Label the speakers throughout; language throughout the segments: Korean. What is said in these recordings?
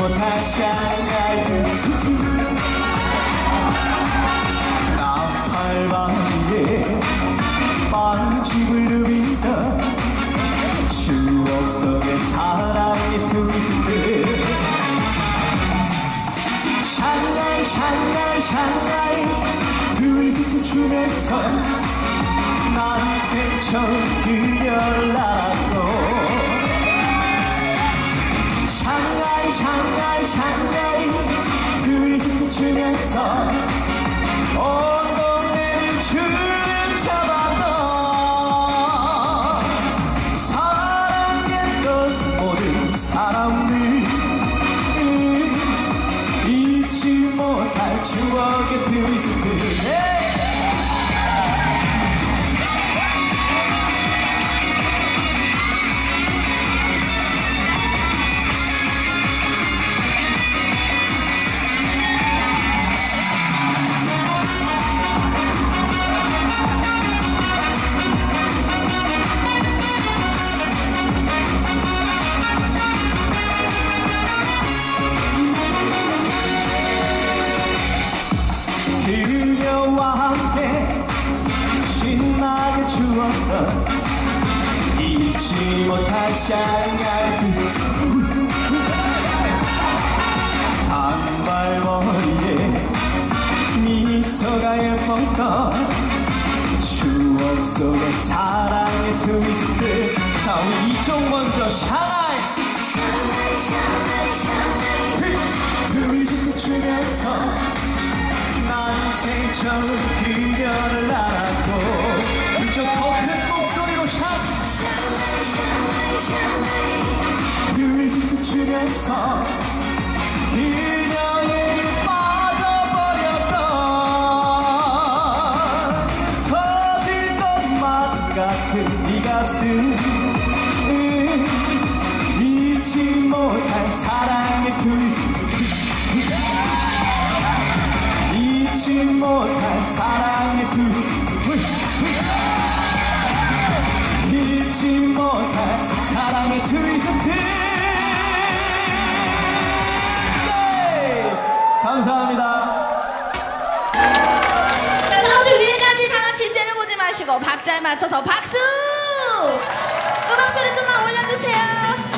Speaker 1: 못할 샹하이 콘서트 나팔바지에 빵집을 누비던 추억 속의 사랑의 트위스트 샹하이 샹하이 샹하이 트위스트 추면서 난 생 처음 그녀를 알았 추면서 미소가 예뻤던 추억 속의 사랑의 트위스트 자 우리 이쪽 먼저 샹하이 트위스트 추면서 난 생 처음 그녀를 알았고 트위스트 추면서 그녀에게 빠져버렸던 터질 것만 같은 네 가슴 잊지 못할 사랑의 트위스트 잊지 못할 사랑의 트위스트 잊지 못할 사랑의 트위스트 네! 감사합니다
Speaker 2: 자, 저주 위에까지 다 같이 째려보지 마시고 박자에 맞춰서 박수! 음악 소리 좀만 올려주세요.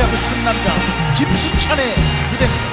Speaker 3: 사랑에 취하고 싶은 남자 김수찬의 무대입니다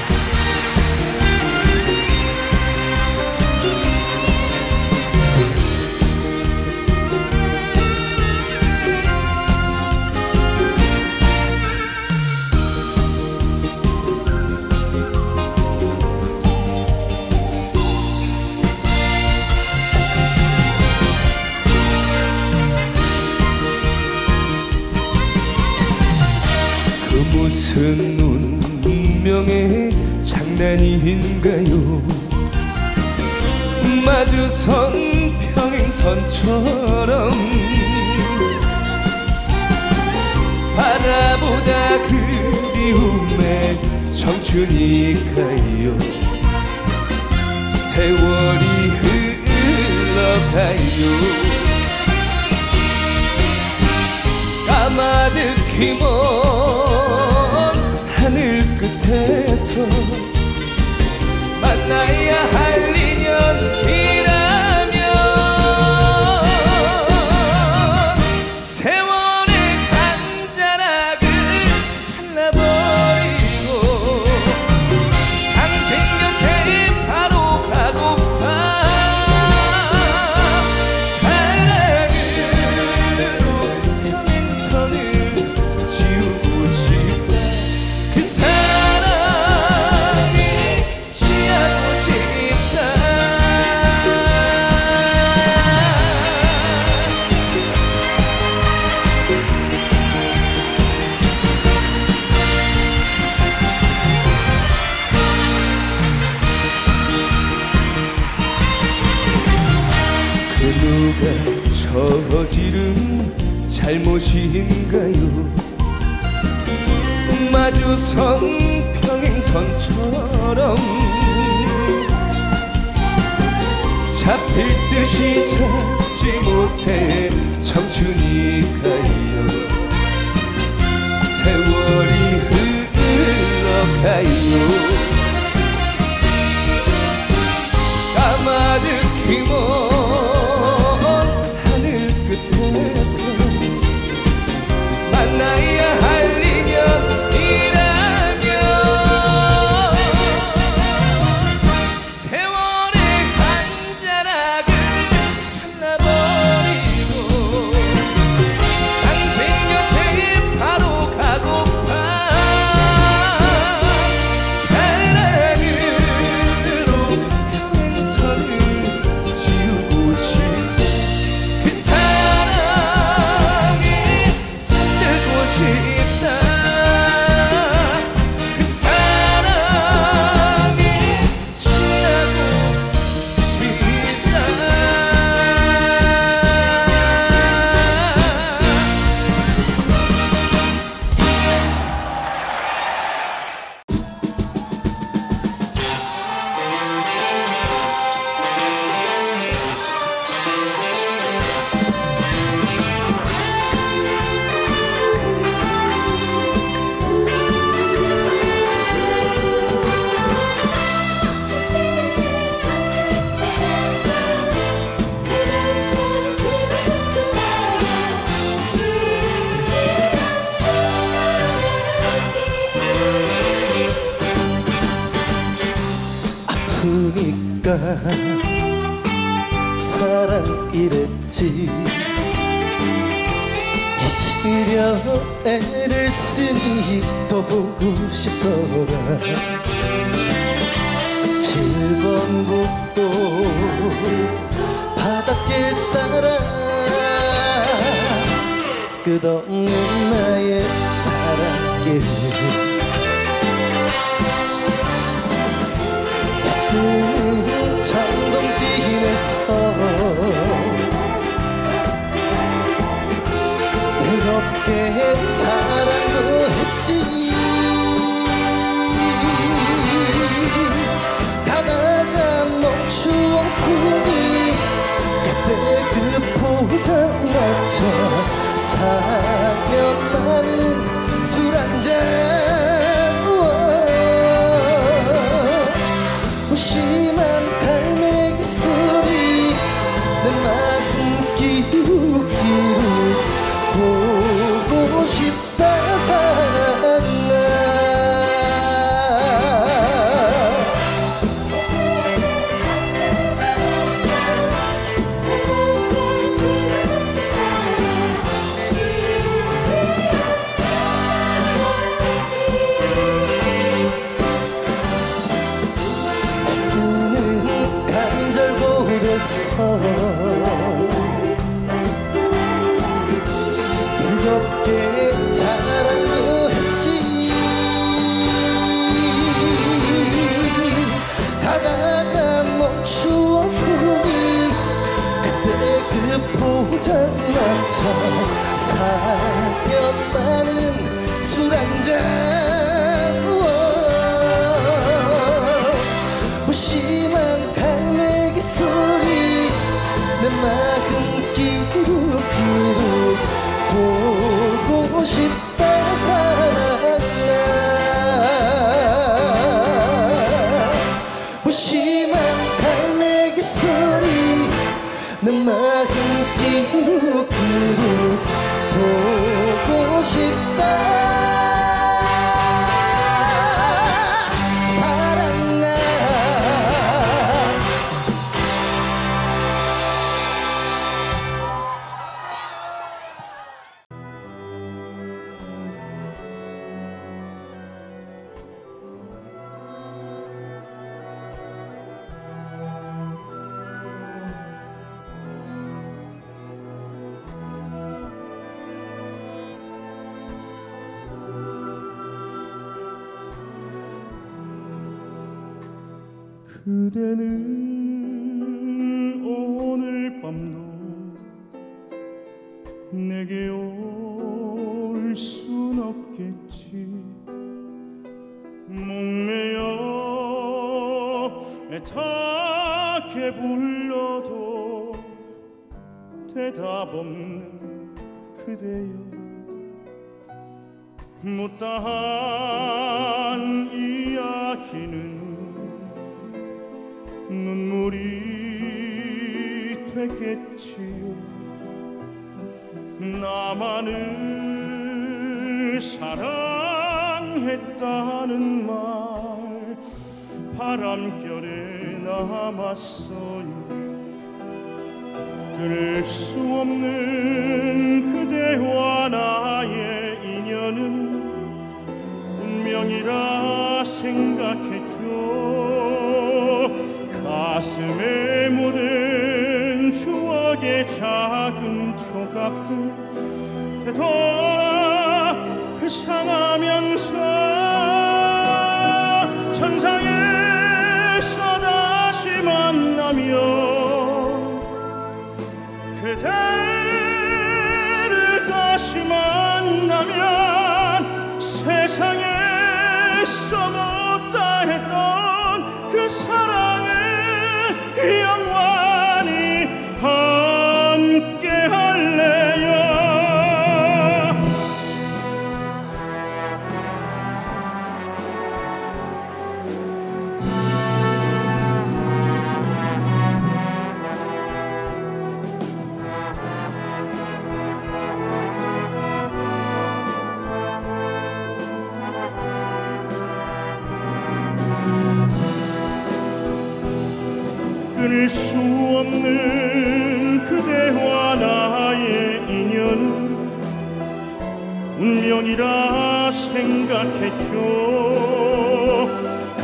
Speaker 4: 마주선 평행선처럼 바라보다 그리움의 청춘이 가요. 세월이 흘러가요. 까마득히 먼 하늘 끝에서 만나야 할 인연 저지른 잘못인가요? 마주선 평행선처럼 잡힐 듯이 잡지 못해 청춘이 가요. 세월이 흘러가요. 까마득히 먼 사랑 이랬지. 잊으려 애를 쓰니 또 보고 싶더라. 즐거운 곳도 바닷길 따라. 끝없는 나의 사랑길
Speaker 5: can't hit তাহা 작은 조각들 되돌아 회상하면서 생각했죠.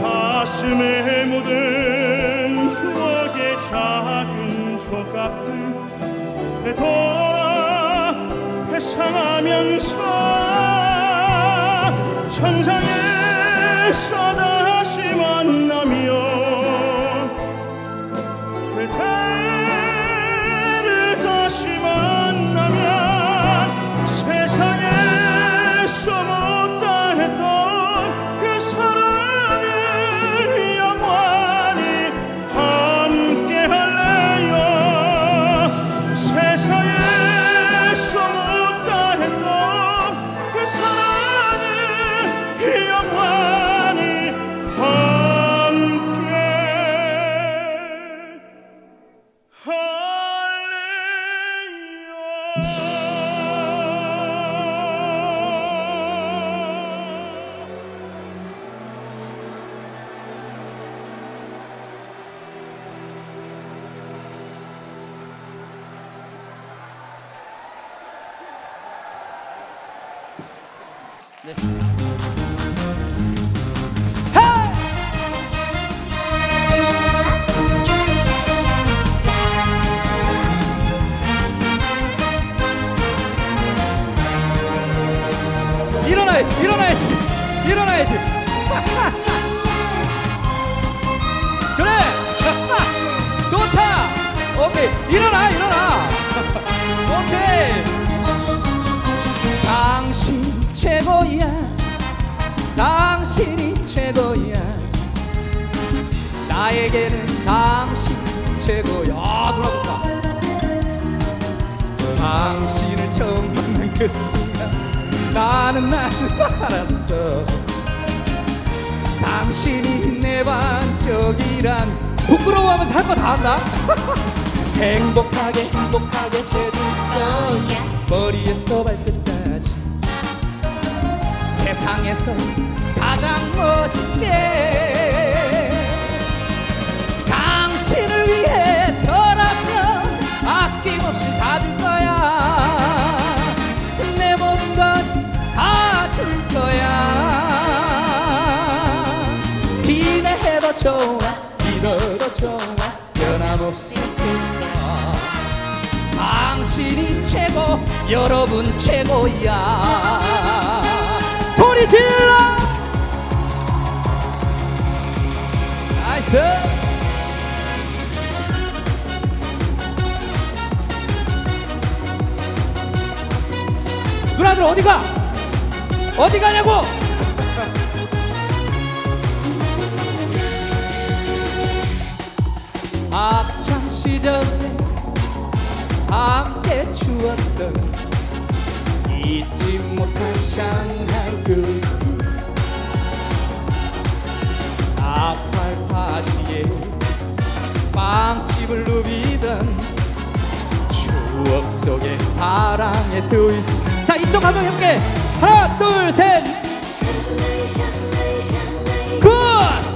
Speaker 5: 가슴에 묻은 추억의 작은 조각들 되돌아 회상하면서 천상에
Speaker 6: 최고 여러분 최고야. 소리 질러! 나이스! 누나들 어디가? 어디 가냐고! 학창 시절에 함께 추었던 잊지 못할 샹하이 그스트 나팔 바지에 빵집을 누비던 추억 속의 사랑의 트위스트. 자 이쪽 한번 해볼게. 하나 둘셋. good!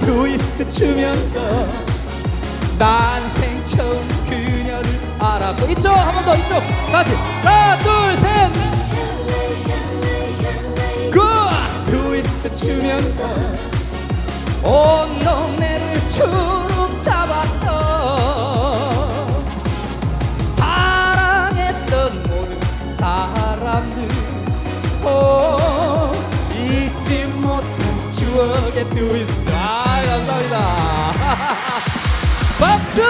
Speaker 6: 트위스트 추면서 난 생 처음 그녀를 알았고 이쪽 한 번 더 이쪽. 다시. 하나 둘셋. good! 트위스트 추면서 온 동네를 주름 잡았던 사랑했던 모든 사람들. 오, 잊지 못할 추억의 트위스트 아 감사합니다. 박수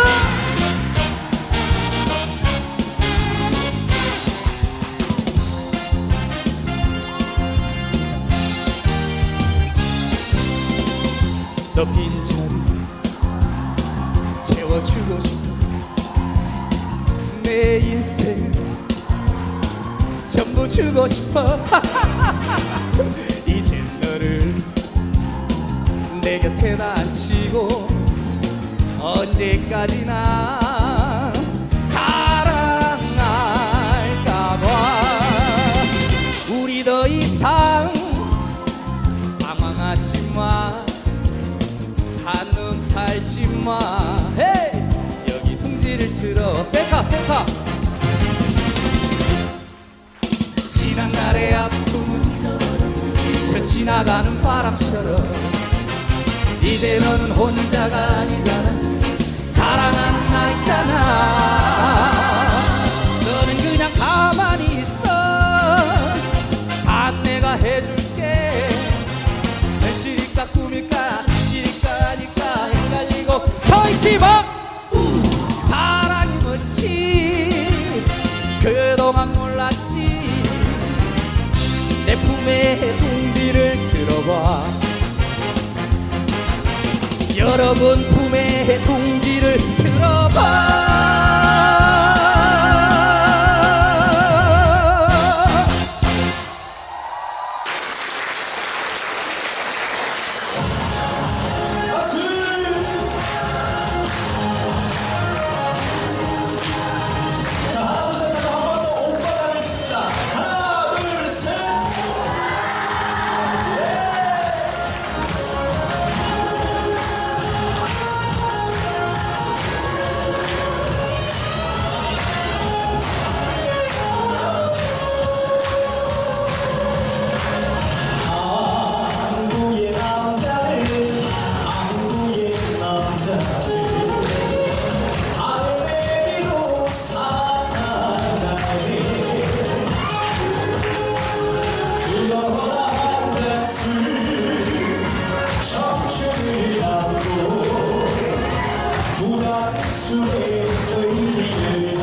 Speaker 6: 너 빈자리 채워주고 싶어. 내 인생 전부 주고 싶어. 이제 너를 내 곁에다 앉히고 언제까지나 지나가는 바람처럼 이제 너는 혼자가 아니잖아. 사랑하는 나 있잖아. 너는 그냥 가만히 있어. 안 내가 해줄게. 현실일까 꿈일까 사실일까 아닐까 헷갈리고 서있지 마. 사랑이 뭔지. 그동안 몰랐지. 내 품에 봐 여러분 품에 둥지를 들어봐
Speaker 2: 最近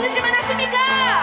Speaker 2: 들으실만 하십니까?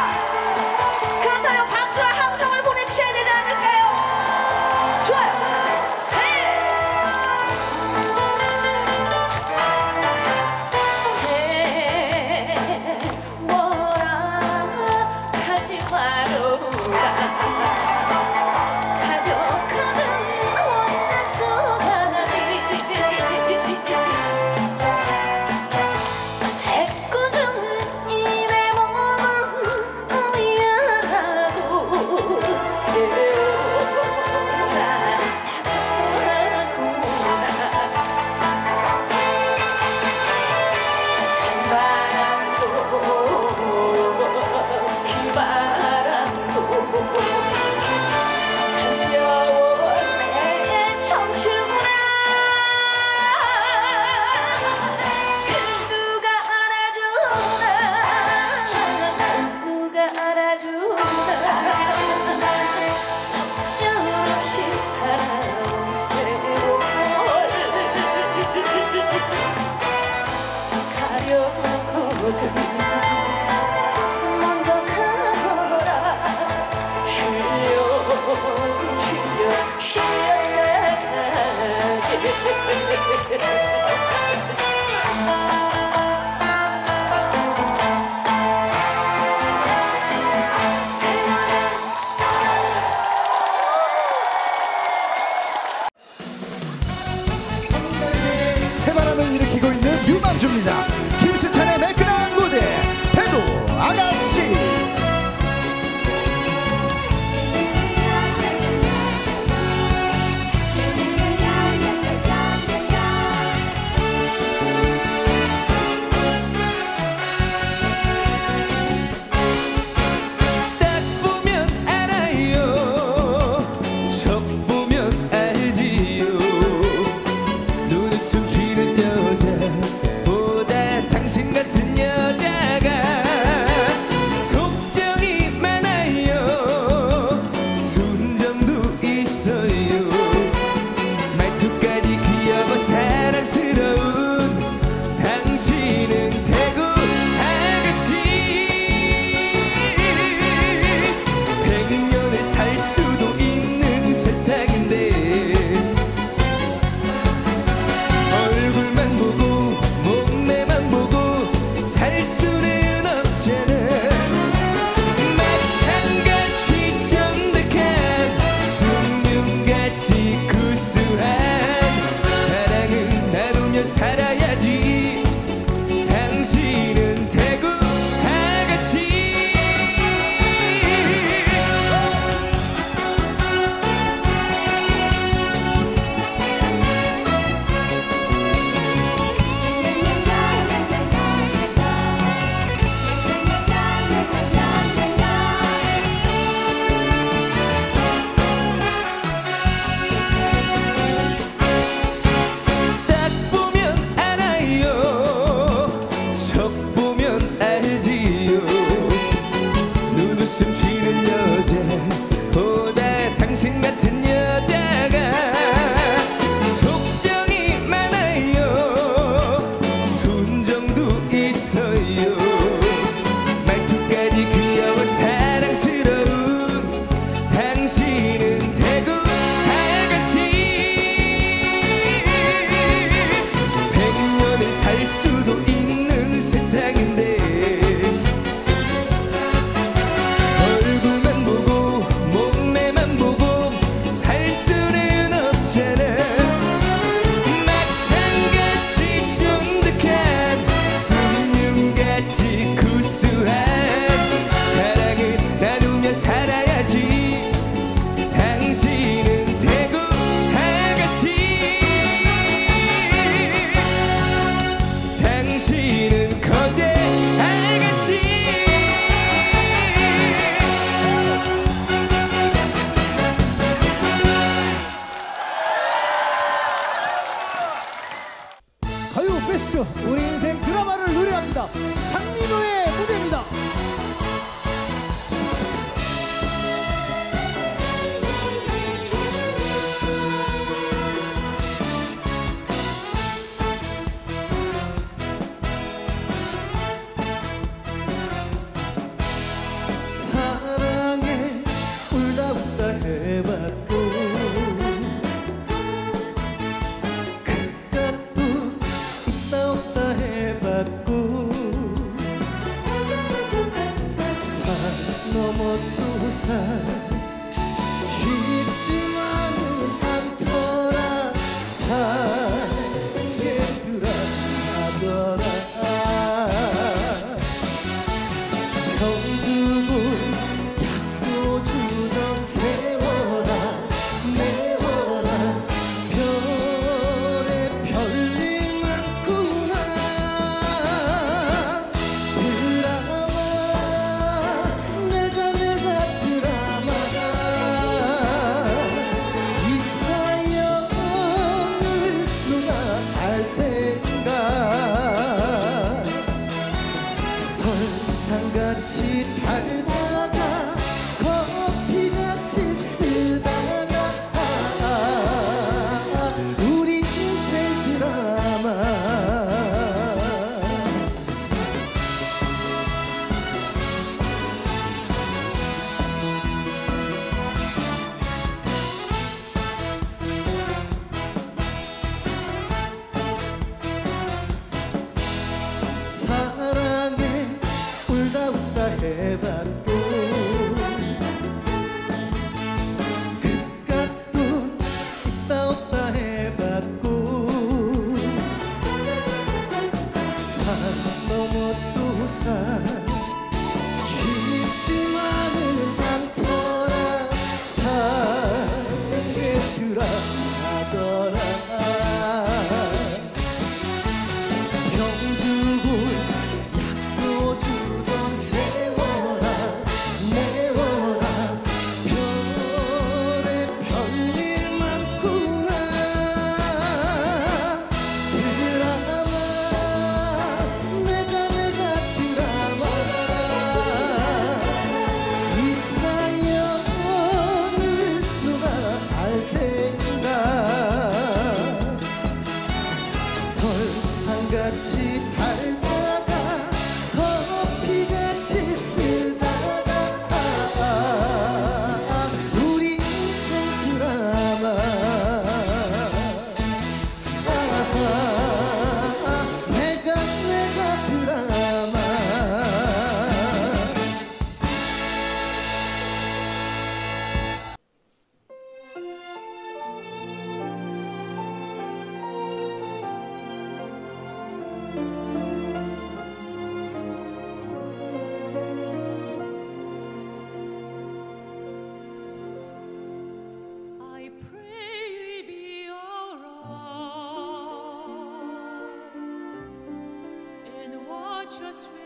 Speaker 7: just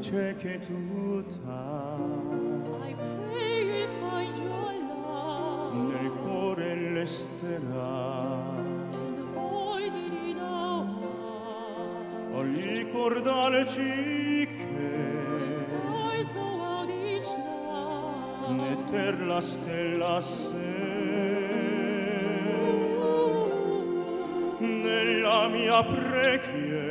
Speaker 7: luce che tutta
Speaker 8: I pray if I your love.
Speaker 7: Nel cuore lesterà
Speaker 8: and hold it in our heart.
Speaker 7: O ricordarci che
Speaker 8: stars go out each night.
Speaker 7: Né per la stella se. Oh, oh, oh. Nella
Speaker 5: mia preghiera.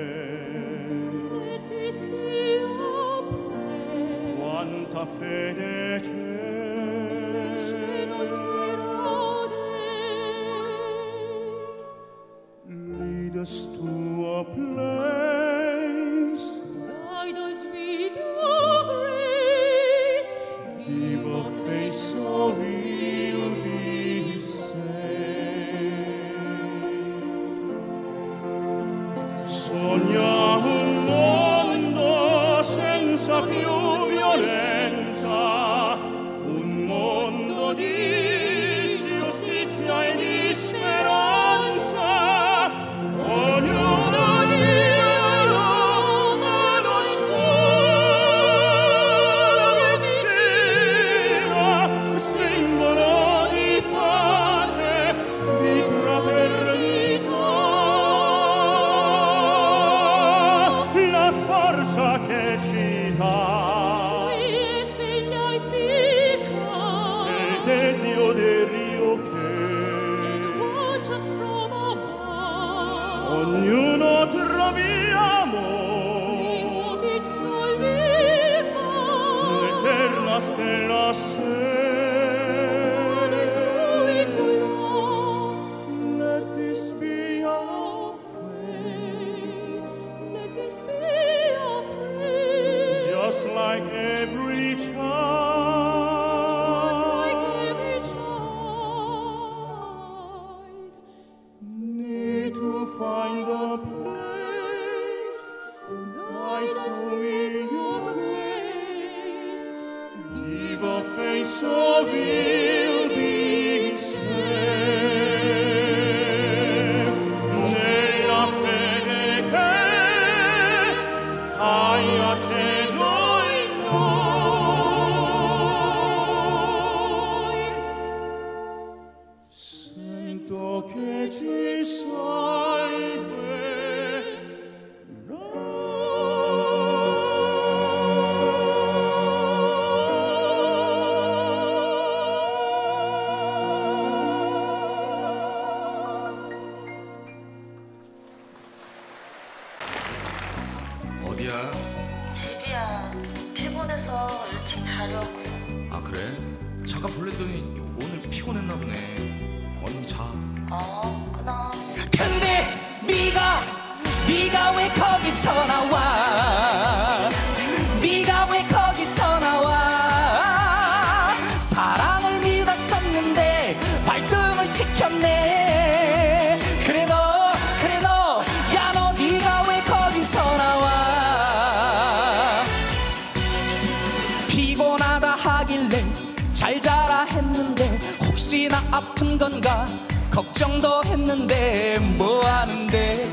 Speaker 5: fede
Speaker 9: 집이야. 피곤해서 일찍 자려고.
Speaker 5: 아 그래? 잠깐 볼랬더니 오늘 피곤했나 보네. 얼른 자.
Speaker 9: 어, 그럼.
Speaker 6: 근데 네가 네가 왜 거기서 나와? 걱정도 했는데 뭐 하는데?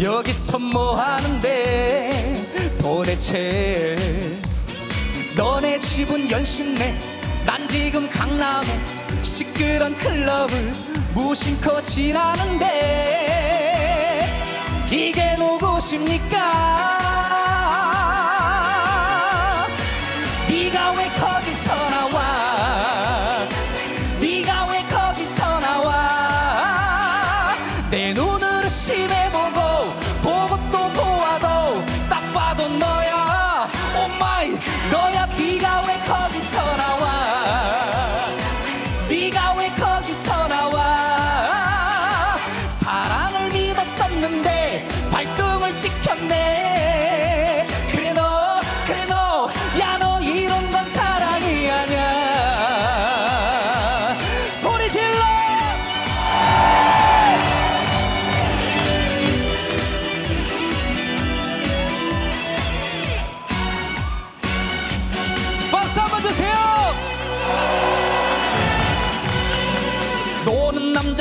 Speaker 6: 여기서 뭐 하는데? 도대체 너네 집은 연신내 난 지금 강남에 시끄런 클럽을 무심코 지나는데 이게 누구십니까?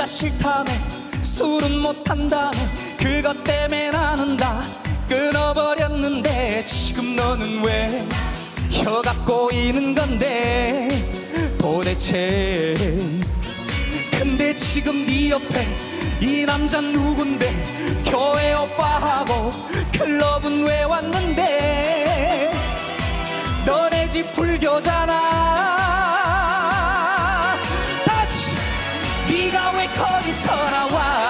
Speaker 6: 네가 싫다며 술은 못한다며 그것 때문에 나는 다 끊어버렸는데 지금 너는 왜혀 갖고 있는 건데? 도대체 근데 지금 네 옆에 이 남자 누군데? 교회 오빠하고 클럽은 왜 왔는데? 너네 집 불교잖아. 거기서 나와.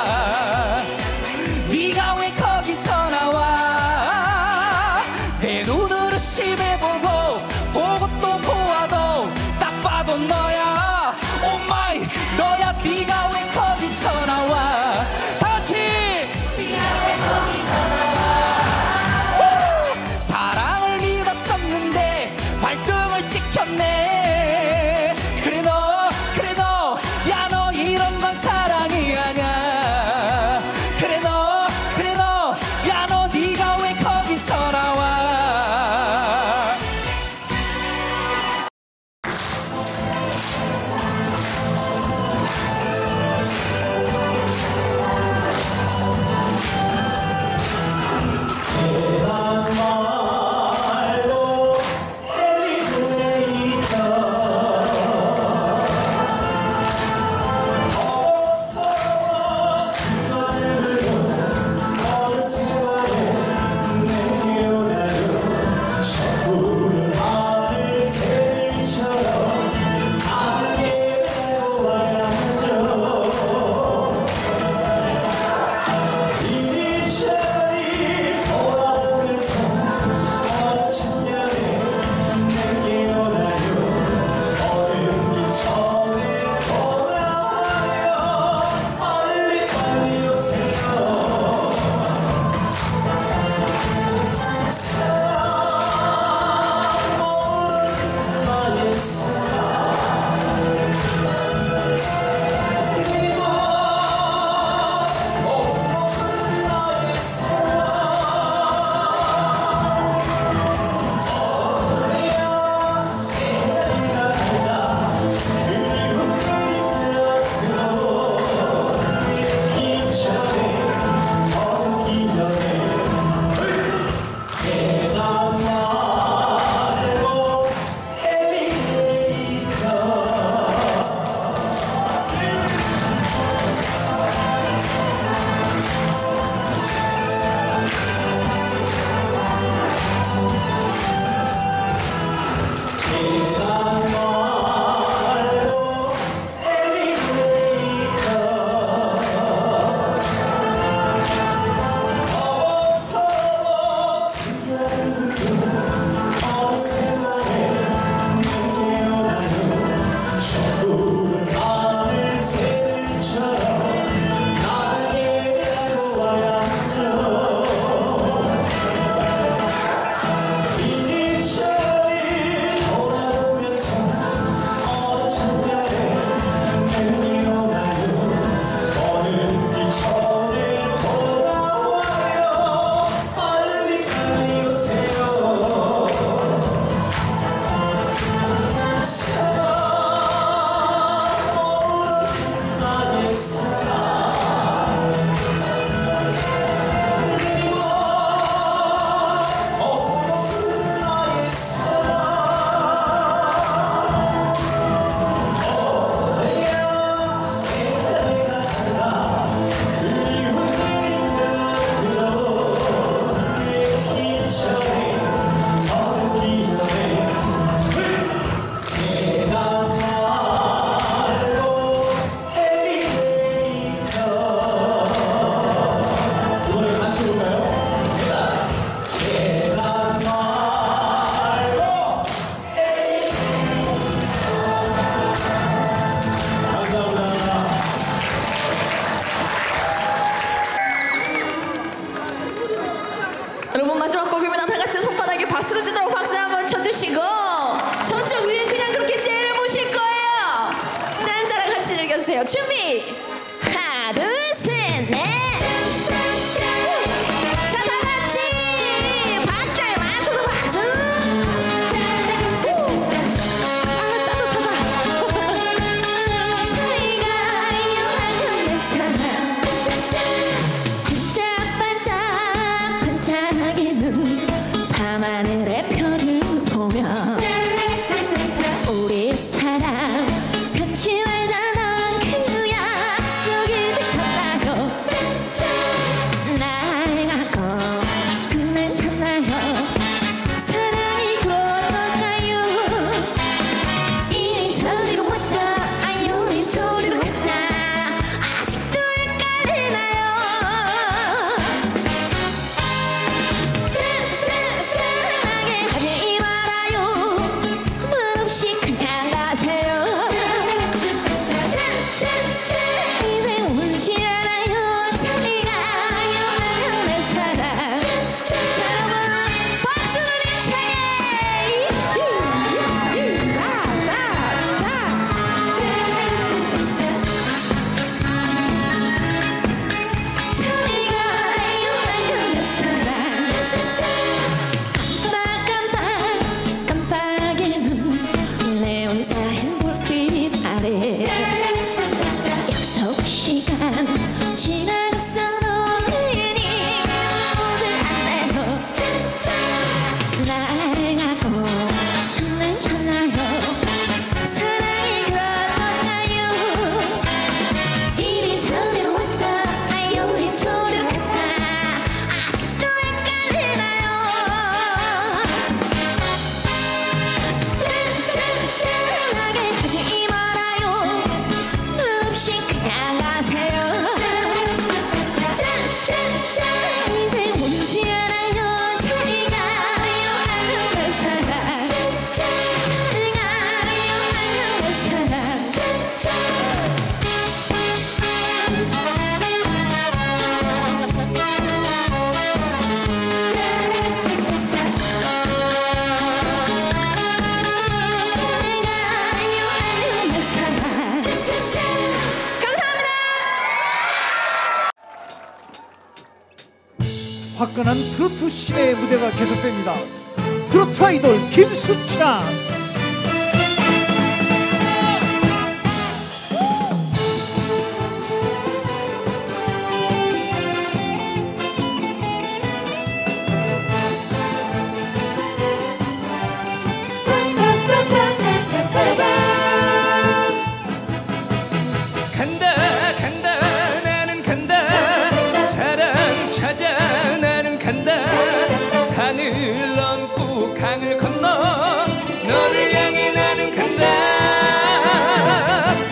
Speaker 4: 산을 넘고 강을 건너 너를 향해 나는 간다.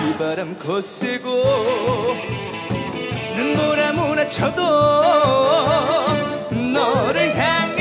Speaker 4: 이 바람 거세고 눈보라 몰아쳐도 너를 향해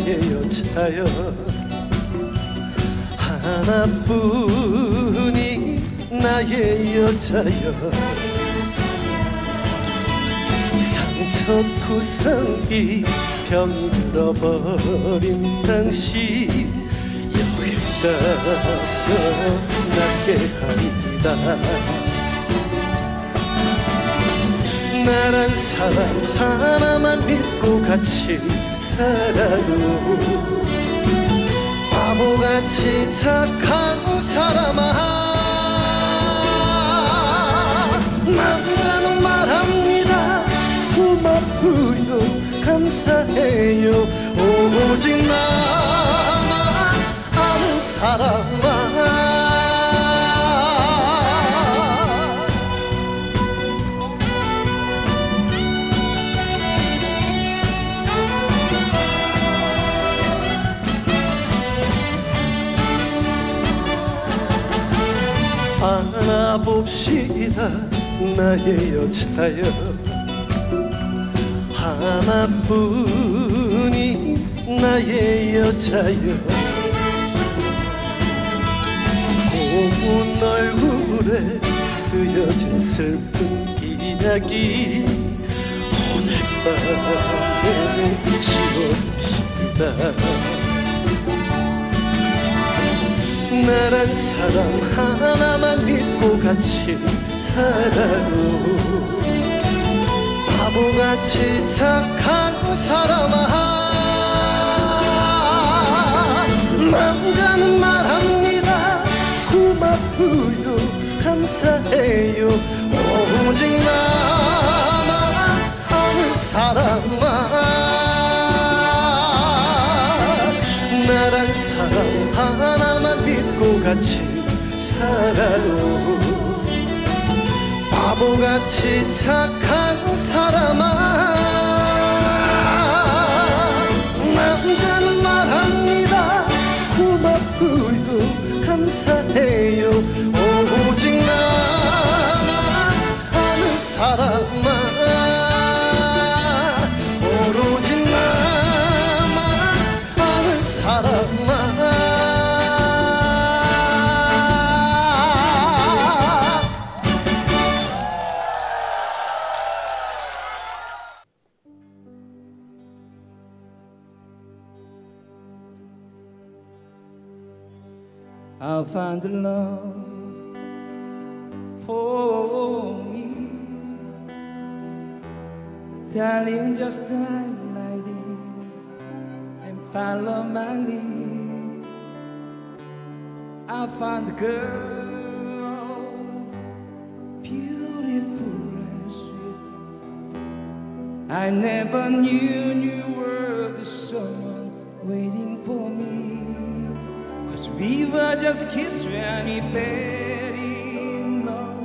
Speaker 10: 나의 여자여. 하나뿐이 나의 여자여. 상처 투성이 병이 들어버린 당시 여행 가서 낫게 하리다. 나란 사람 하나만 믿고 같이 살아도 바보같이 착한 사람아. 남자는 말합니다. 고맙고요. 감사해요. 오직 나 봅시다 나의 여자여. 하나뿐이 나의 여자여. 고운 얼굴에 쓰여진 슬픈 이야기. 오늘 밤에 지워봅시다 나란 사람 하나만 믿고 같이 살아요. 바보같이 착한 사람아. 남자는 말합니다. 고맙고요. 감사해요. 오직 나만 아는 사람아 믿고 같이 살아요. 바보같이 착한 사람아 남자는 말합니다. 고맙고요 감사해요. 오직 나만 아는 사람아
Speaker 11: I found the love for me. Darling, just time right in and follow my lead. I found the girl, beautiful and sweet. I never knew you were the someone waiting we were just kids when we fell in love,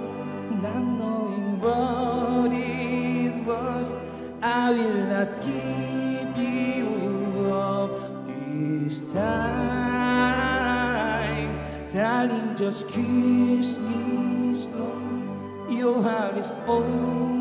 Speaker 11: not knowing what it was. I will not keep you up this time. Darling, just kiss me slow. Your heart is all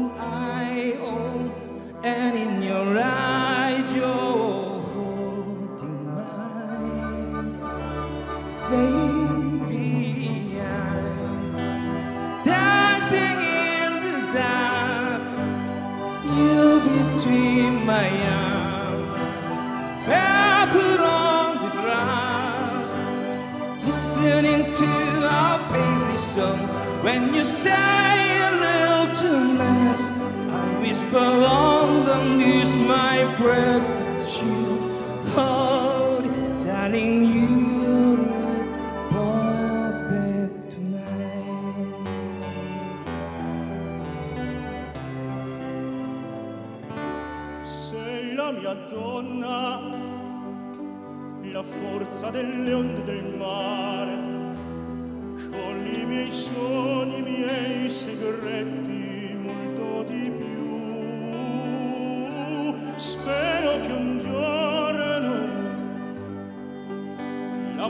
Speaker 11: When you say a little too I whisper underneath my breath,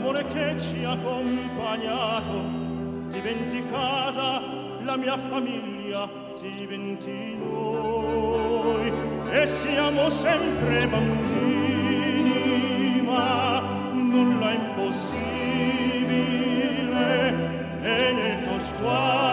Speaker 5: l'amore che ci ha accompagnato, diventi casa, la mia famiglia, diventi noi. E siamo sempre bambini, ma nulla è impossibile, e nel tuo sguardo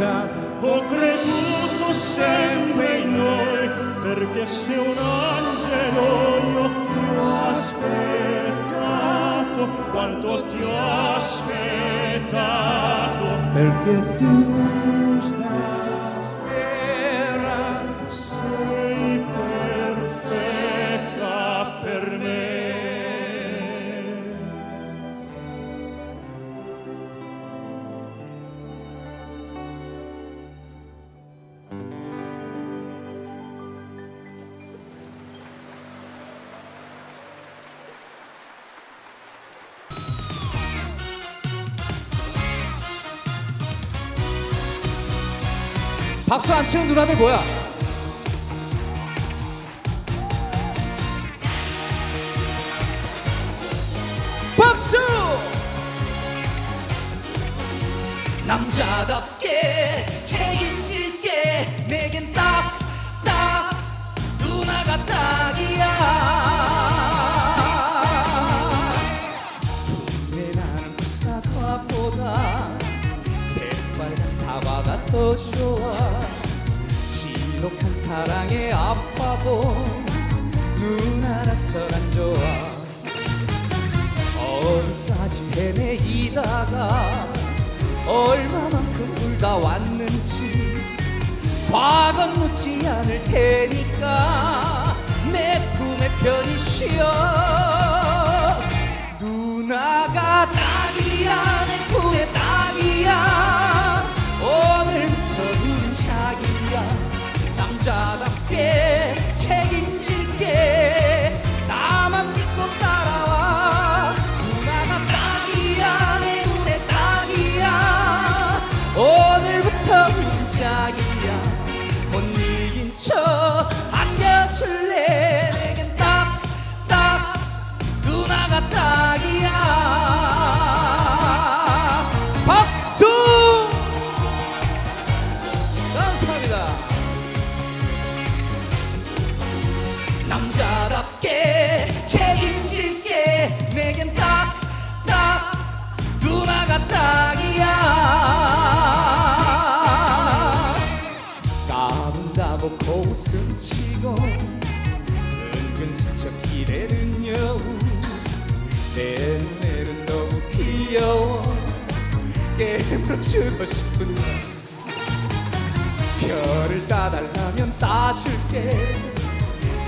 Speaker 5: bocca ho creduto sempre in noi perché se un angelo io ti ho aspettato quanto ti ho aspettato.
Speaker 11: Perché tu
Speaker 6: 박수 안 치는 누나들 뭐야? 부르시고 싶은 별을 따달라면 따줄게.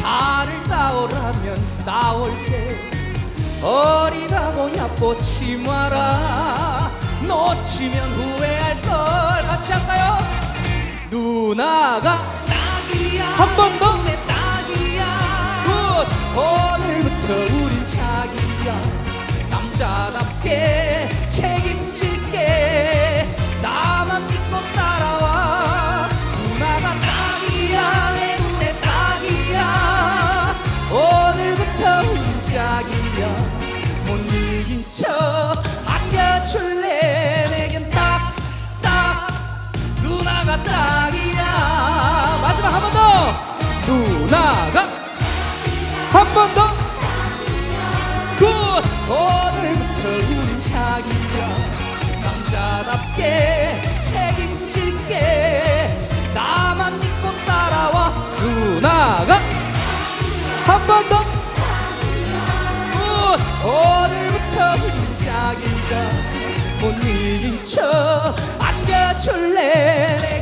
Speaker 6: 달을 따오라면 따올게. 어리다고 얕보지 마라. 놓치면 후회할 걸. 같이 할까요? 누나가 딱이야. 한 번 더 내 딱이야. good. 오늘부터 우린 자기야. 남자답게 한 번 더. good. 오늘부터 우리 사귀자. 남자답게 책임질게. 나만 믿고 따라와 누나가 한 번 더. good. 오늘부터 우리 사귀자. 못 이긴 척 안겨줄래